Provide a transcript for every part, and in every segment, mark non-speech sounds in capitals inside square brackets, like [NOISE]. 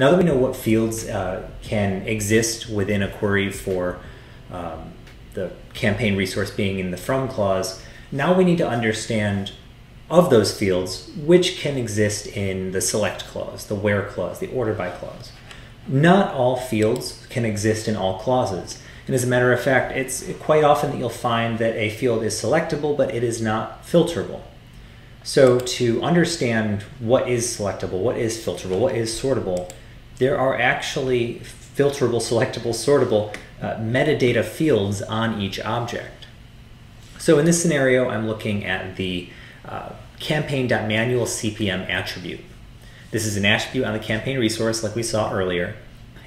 now that we know what fields uh, can exist within a query for um, the campaign resource being in the from clause, now we need to understand of those fields which can exist in the select clause, the where clause, the order by clause. Not all fields can exist in all clauses. And as a matter of fact, it's quite often that you'll find that a field is selectable, but it is not filterable. So to understand what is selectable, what is filterable, what is sortable, there are actually filterable, selectable, sortable uh, metadata fields on each object. So in this scenario, I'm looking at the uh, campaign.manualcpm attribute. This is an attribute on the campaign resource like we saw earlier.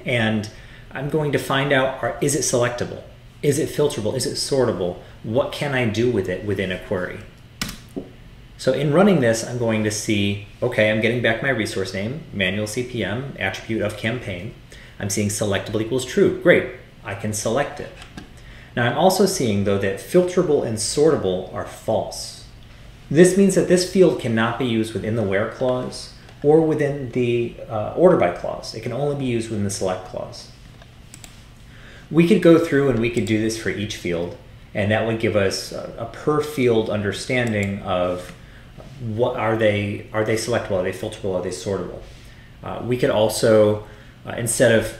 And I'm going to find out, are, is it selectable? Is it filterable? Is it sortable? What can I do with it within a query? So in running this, I'm going to see, okay, I'm getting back my resource name, manual CPM, attribute of campaign. I'm seeing selectable equals true. Great, I can select it. Now I'm also seeing though that filterable and sortable are false. This means that this field cannot be used within the where clause or within the uh, order by clause. It can only be used within the select clause. We could go through and we could do this for each field, and that would give us a, a per field understanding of what are they are they selectable, are they filterable, are they sortable. Uh, we could also, uh, instead of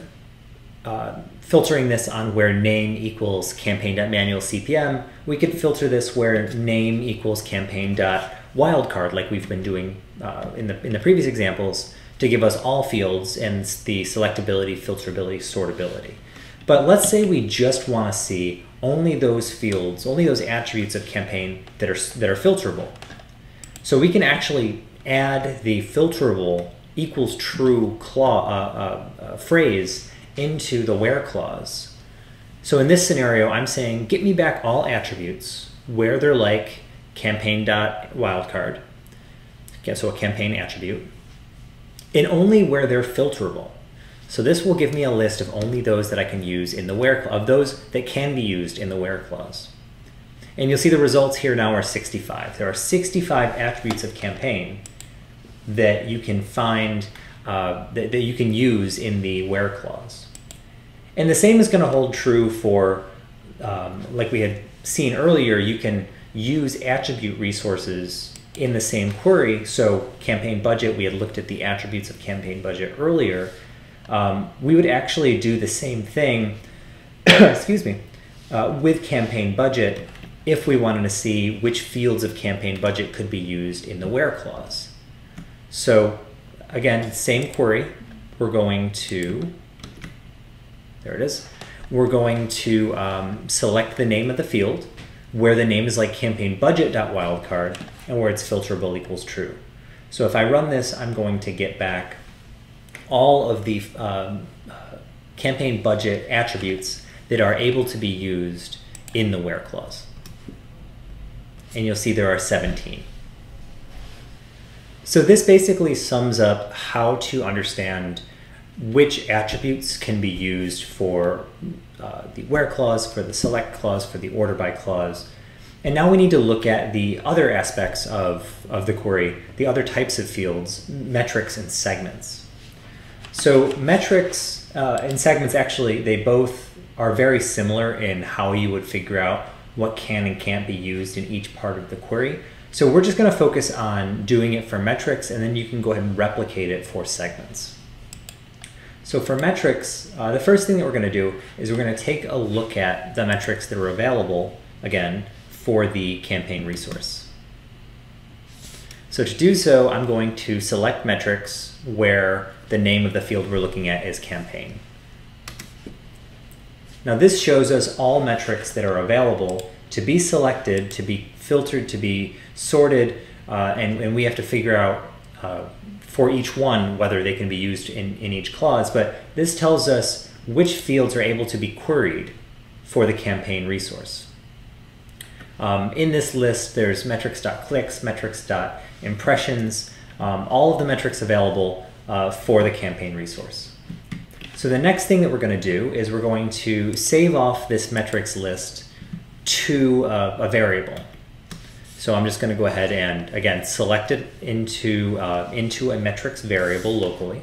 uh, filtering this on where name equals campaign.manual CPM, we could filter this where name equals campaign.wildcard like we've been doing uh, in, the, in the previous examples to give us all fields and the selectability, filterability, sortability. But let's say we just want to see only those fields, only those attributes of campaign that are, that are filterable. So we can actually add the filterable equals true clause, uh, uh, uh, phrase into the where clause. So in this scenario, I'm saying get me back all attributes where they're like campaign.wildcard, okay, so a campaign attribute, and only where they're filterable. So this will give me a list of only those that I can use in the where, of those that can be used in the where clause. And you'll see the results here now are 65. There are 65 attributes of campaign that you can find, uh, that, that you can use in the where clause. And the same is going to hold true for, um, like we had seen earlier, you can use attribute resources in the same query. So campaign budget, we had looked at the attributes of campaign budget earlier. Um, we would actually do the same thing, [COUGHS] excuse me, uh, with campaign budget if we wanted to see which fields of campaign budget could be used in the where clause. So again, same query, we're going to, there it is, we're going to um, select the name of the field where the name is like campaign budget.wildcard and where it's filterable equals true. So if I run this, I'm going to get back all of the um, campaign budget attributes that are able to be used in the where clause and you'll see there are 17. So this basically sums up how to understand which attributes can be used for uh, the where clause, for the select clause, for the order by clause. And now we need to look at the other aspects of, of the query, the other types of fields, metrics and segments. So metrics uh, and segments actually, they both are very similar in how you would figure out what can and can't be used in each part of the query. So we're just going to focus on doing it for metrics, and then you can go ahead and replicate it for segments. So for metrics, uh, the first thing that we're going to do is we're going to take a look at the metrics that are available, again, for the campaign resource. So to do so, I'm going to select metrics where the name of the field we're looking at is campaign. Now this shows us all metrics that are available to be selected, to be filtered, to be sorted, uh, and, and, we have to figure out uh, for each one whether they can be used in, in each clause. But this tells us which fields are able to be queried for the campaign resource. Um, in this list, there's metrics.clicks, metrics.impressions, um, all of the metrics available uh, for the campaign resource. So the next thing that we're going to do is we're going to save off this metrics list to a, a variable. So I'm just going to go ahead and, again, select it into, uh, into a metrics variable locally.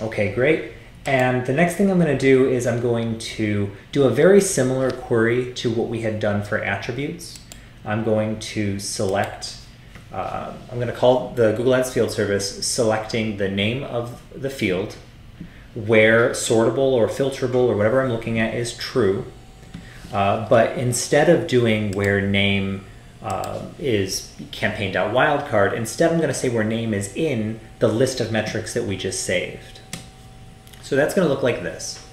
Okay, great. And the next thing I'm going to do is I'm going to do a very similar query to what we had done for attributes. I'm going to select, uh, I'm going to call the Google Ads field service selecting the name of the field where sortable or filterable or whatever I'm looking at is true. Uh, but instead of doing where name uh, is campaign.wildcard, instead I'm going to say where name is in the list of metrics that we just saved. So that's going to look like this.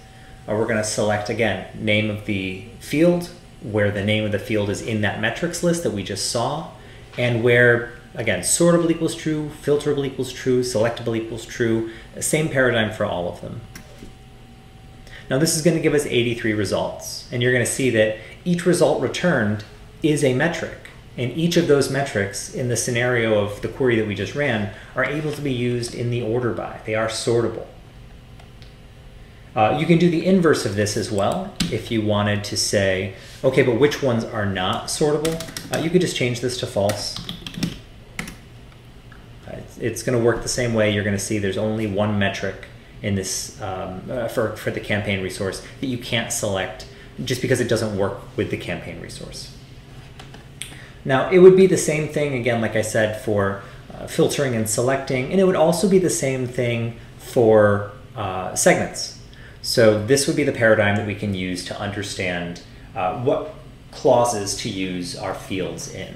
Uh, we're going to select again name of the field, where the name of the field is in that metrics list that we just saw, and where again sortable equals true, filterable equals true, selectable equals true, same paradigm for all of them. Now this is going to give us 83 results, and you're going to see that each result returned is a metric. And each of those metrics in the scenario of the query that we just ran are able to be used in the order by. They are sortable. Uh, you can do the inverse of this as well. If you wanted to say, okay, but which ones are not sortable, uh, you could just change this to false. Uh, it's going to work the same way. You're going to see there's only one metric in this um, uh, for, for the campaign resource that you can't select just because it doesn't work with the campaign resource. Now, it would be the same thing, again, like I said, for uh, filtering and selecting, and it would also be the same thing for segments. So this would be the paradigm that we can use to understand uh, what clauses to use our fields in.